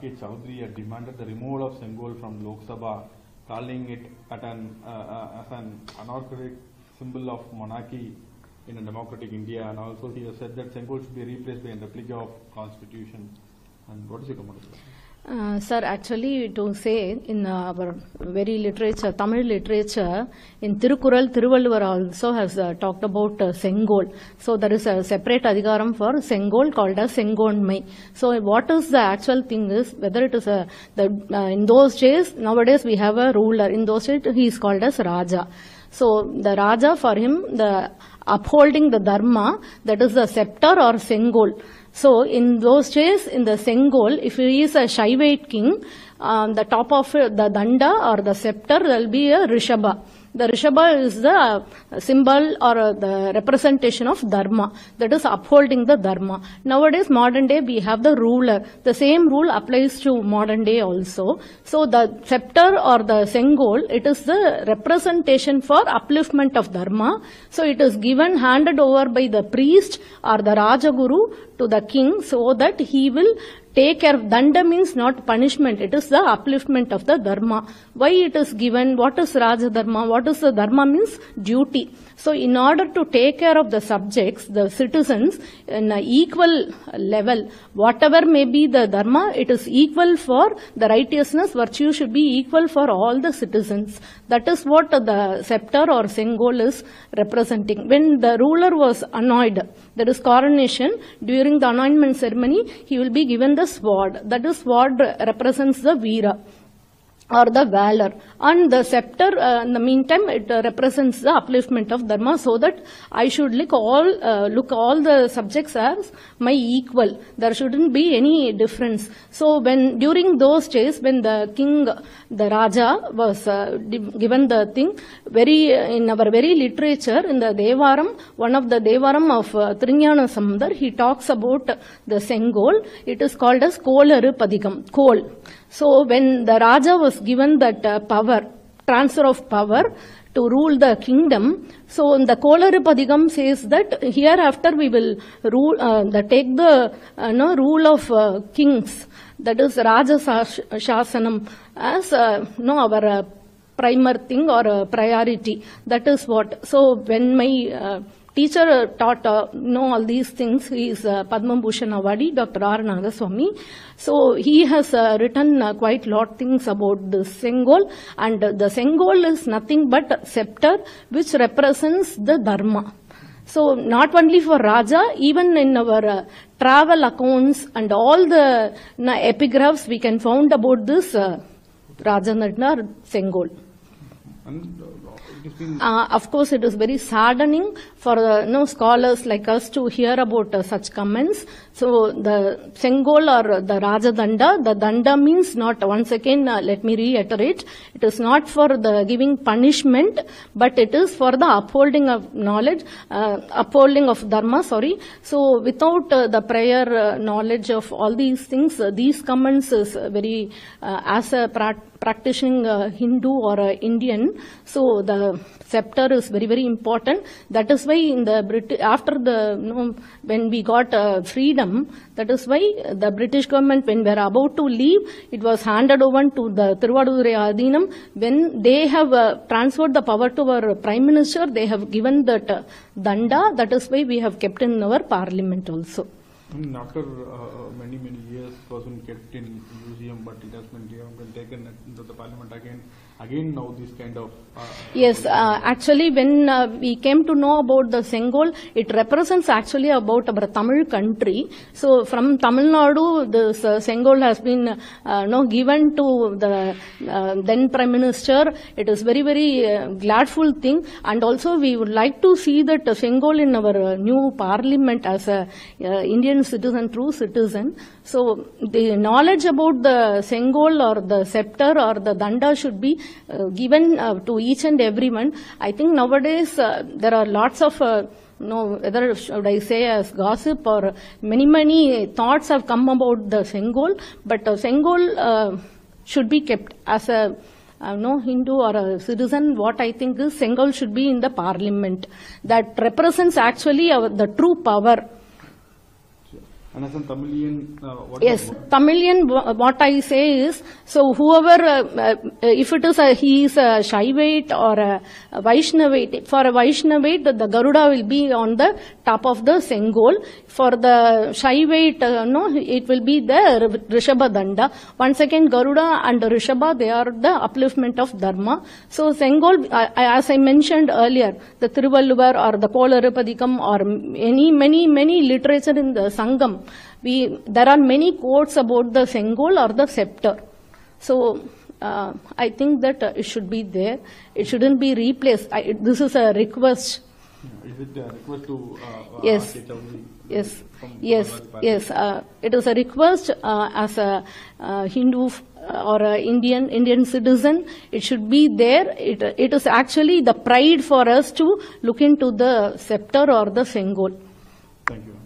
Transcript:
K. Chowdhury had demanded the removal of Sengol from Lok Sabha, calling it at an, uh, uh, as an anarchic symbol of monarchy in a democratic India, and also he has said that Sengol should be replaced by a replica of constitution. And what is your comment? Uh, sir, actually, to say in our very literature, Tamil literature, in Tirukural, Tiruvalluvar also has uh, talked about uh, Sengol. So there is a separate adhikaram for Sengol called as Sengonmai. So what is the actual thing is whether it is a the uh, in those days nowadays we have a ruler. In those days he is called as Raja. So the Raja for him the upholding the dharma that is the scepter or Sengol. So in those days, in the Sengol, if he is a Shaivite king, on the top of the danda or the scepter, there will be a Rishabha. The Rishabha is the symbol or uh, the representation of Dharma, that is upholding the Dharma. Nowadays, modern day, we have the ruler. The same rule applies to modern day also. So the scepter or the Sengol, it is the representation for upliftment of Dharma. So it is given, handed over by the priest or the Rajaguru to the king so that he will take care of danda means not punishment it is the upliftment of the dharma. Why it is given? What is raja dharma what is the dharma means duty. So in order to take care of the subjects the citizens in an equal level whatever may be the dharma it is equal for the righteousness virtue should be equal for all the citizens. That is what the scepter or sengol is representing. When the ruler was annoyed there is coronation. During the anointment ceremony he will be given the that is sword represents the veera or the valor. And the scepter uh, in the meantime it uh, represents the upliftment of dharma so that i should look all uh, look all the subjects as my equal. There shouldn't be any difference. So when during those days when the king the raja was uh, given the thing very in our very literature in the devaram one of the devaram of uh, Trinyana he talks about the sengol. It is called as kolaru padigam kol. So when the Raja was given that uh, power, transfer of power to rule the kingdom, so in the Kolaripadigam says that hereafter we will rule, uh, the, take the uh, no, rule of uh, kings, that is Raja Shasanam, as uh, no, our uh, primer thing or a priority. That is what. So when my uh, teacher taught uh, know all these things, he is uh, Padma Bhushan Dr. R. Nagaswamy. So he has uh, written uh, quite a lot things about the Sengol and uh, the Sengol is nothing but scepter which represents the Dharma. So not only for Raja, even in our uh, travel accounts and all the uh, epigraphs we can found about this uh, Raja Nadna Sengol. And uh, Uh, of course, it is very saddening for uh, scholars like us to hear about uh, such comments. So, the Sengol or the Raja Danda, the Danda means not, once again, uh, let me reiterate, it is not for the giving punishment, but it is for the upholding of knowledge, uh, upholding of Dharma, sorry. So, without uh, the prior knowledge of all these things, these comments is very, as a pra- practicing Hindu or Indian, so the scepter is very very important. That is why in the Brit- after the you know, when we got uh, freedom, that is why the British government when we were about to leave, it was handed over to the Tiruvadurai Adinam. When they have uh, transferred the power to our prime minister, they have given that uh, danda. That is why we have kept in our parliament also. After uh, many many years, it was kept in museum, but it has been, taken into the parliament again. Again, now this kind of. Uh, Yes, uh, actually, when uh, we came to know about the Sengol, it represents actually about our Tamil country. So, from Tamil Nadu, this uh, Sengol has been uh, no given to the uh, then Prime Minister. It is very, very gladful thing, and also we would like to see that Sengol in our new Parliament as a uh, Indian citizen, true citizen. So, the knowledge about the Sengol or the scepter or the danda should be uh, given uh, to each and everyone. I think nowadays uh, there are lots of uh, no, whether should I say as gossip or many, many thoughts have come about the Sengol, but uh, Sengol uh, should be kept as a uh, no Hindu or a citizen. What I think is Sengol should be in the parliament. That represents actually our, the true power. And as a Tamilian, uh, what is Yes, Tamilian, what I say is, so whoever, uh, uh, if it is a, he is a Shaivite or a Vaishnavite, for a Vaishnavite, the Garuda will be on the top of the Sengol. For the Shaivite, uh, no, it will be the Rishabha Danda. Once again, Garuda and Rishabha, they are the upliftment of Dharma. So Sengol, I- as I mentioned earlier, the Thiruvalluvar or the Kolaripadigam or any, many, many literature in the Sangam, we, there are many quotes about the Sengol or the scepter. So, uh, I think that uh, it should be there. It shouldn't be replaced. I, it- this is a request. Is it a request to, uh, uh, Yes. Yes, yes, yes. Uh, it is a request uh, as a uh, Hindu f- or a Indian Indian citizen. It should be there. It it is actually the pride for us to look into the scepter or the Sengol. Thank you.